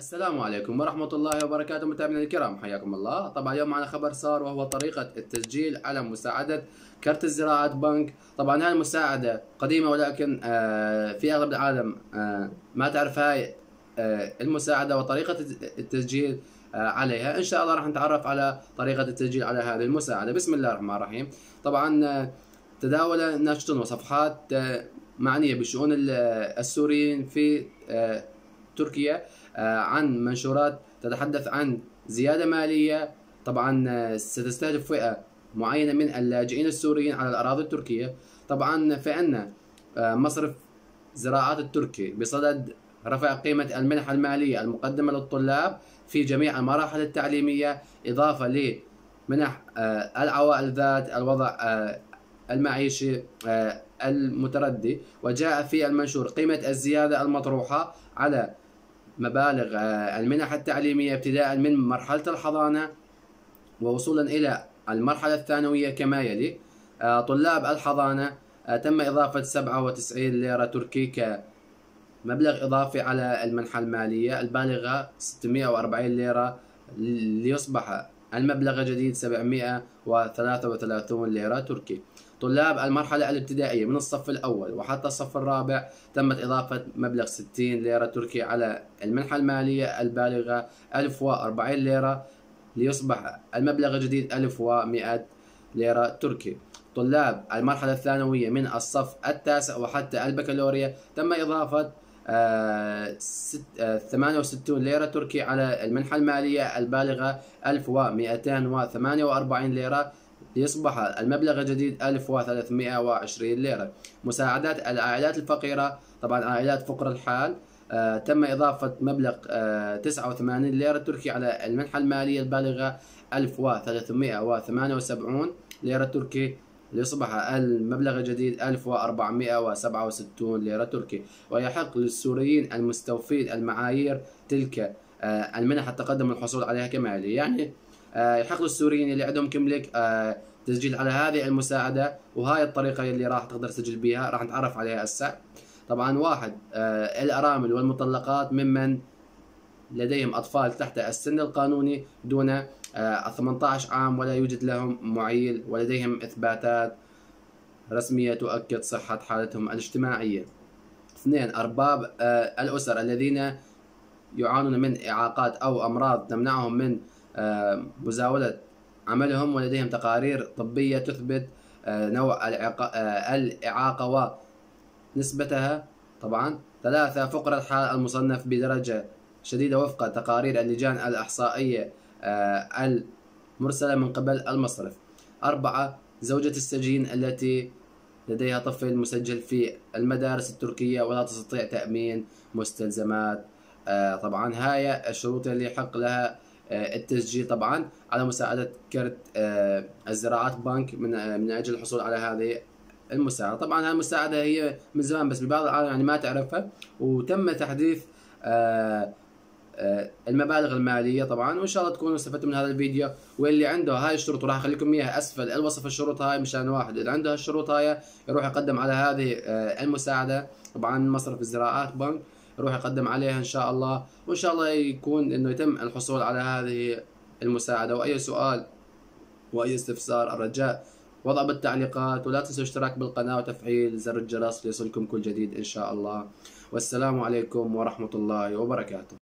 السلام عليكم ورحمة الله وبركاته متابعينا الكرام حياكم الله. طبعا اليوم معنا خبر صار وهو طريقة التسجيل على مساعدة كرت الزراعة بنك. طبعا هاي المساعدة قديمة ولكن آه، في أغلب العالم آه، ما تعرف هاي آه، المساعدة وطريقة التسجيل عليها. إن شاء الله راح نتعرف على طريقة التسجيل على هذه المساعدة. بسم الله الرحمن الرحيم. طبعا تداول ناشطون وصفحات معنية بشؤون السوريين في تركيا آه، عن منشورات تتحدث عن زيادة مالية. طبعا آه، ستستهدف فئة معينة من اللاجئين السوريين على الأراضي التركية. طبعا فإن آه، مصرف زراعات التركي بصدد رفع قيمة المنح المالية المقدمة للطلاب في جميع المراحل التعليمية إضافة لمنح العوائل ذات الوضع المعيشي المتردي. وجاء في المنشور قيمة الزيادة المطروحة على مبالغ آه، المنح التعليمية ابتداء من مرحلة الحضانة ووصولا إلى المرحلة الثانوية كما يلي. آه، طلاب الحضانة آه، تم إضافة 97 ليرة تركي كمبلغ إضافي على المنحة المالية البالغة 640 ليرة ليصبح المبلغ الجديد 733 ليرة تركي. طلاب المرحلة الابتدائية من الصف الأول وحتى الصف الرابع تمت إضافة مبلغ 60 ليرة تركي على المنحة المالية البالغة 1040 ليرة ليصبح المبلغ الجديد 1100 ليرة تركي. طلاب المرحلة الثانوية من الصف التاسع وحتى البكالوريا تم إضافة آه 68 آه، ليرة تركي على المنحة المالية البالغة 1248 ليرة ليصبح المبلغ الجديد 1320 ليرة. مساعدات العائلات الفقيرة طبعا عائلات فقر الحال آه تم إضافة مبلغ آه 89 ليرة تركي على المنحة المالية البالغة 1378 ليرة تركي. ليصبح المبلغ الجديد 1467 ليرة تركي. ويحق للسوريين المستوفين المعايير تلك آه المنح التقدم الحصول عليها كما يلي يعني آه، يحق للسوريين اللي عندهم كملك آه، تسجيل على هذه المساعدة وهاي الطريقة اللي راح تقدر تسجل بها راح نتعرف عليها هسه. طبعا واحد آه، الأرامل والمطلقات ممن لديهم أطفال تحت السن القانوني دون 18 عام ولا يوجد لهم معيل ولديهم إثباتات رسمية تؤكد صحة حالتهم الاجتماعية. اثنين أرباب الأسر الذين يعانون من إعاقات أو أمراض تمنعهم من آه، مزاولة عملهم ولديهم تقارير طبية تثبت آه، نوع آه، الإعاقة ونسبتها. طبعا ثلاثة فقر الحال المصنف بدرجة شديدة وفق تقارير اللجان الإحصائية المرسلة من قبل المصرف. أربعة زوجة السجين التي لديها طفل مسجل في المدارس التركية ولا تستطيع تأمين مستلزمات. طبعا هاي الشروط اللي يحق لها آه، التسجيل طبعا على مساعدة كرت آه، الزراعات بنك من آه، من أجل الحصول على هذه المساعدة. طبعا هذه المساعدة هي من زمان بس ببعض العالم يعني ما تعرفها وتم تحديث المبالغ المالية طبعا وإن شاء الله تكونوا استفدتوا من هذا الفيديو. واللي عنده هاي الشروط وراح أخلي لكم إياها أسفل الوصف الشروط هاي مشان واحد. اللي عنده الشروط هاي يروح يقدم على هذه المساعدة. طبعا مصرف الزراعات بنك. يروح يقدم عليها إن شاء الله. وإن شاء الله يكون إنه يتم الحصول على هذه المساعدة. وأي سؤال وأي استفسار الرجاء وضع بالتعليقات ولا تنسوا الاشتراك بالقناة وتفعيل زر الجرس ليصلكم كل جديد إن شاء الله. والسلام عليكم ورحمة الله وبركاته.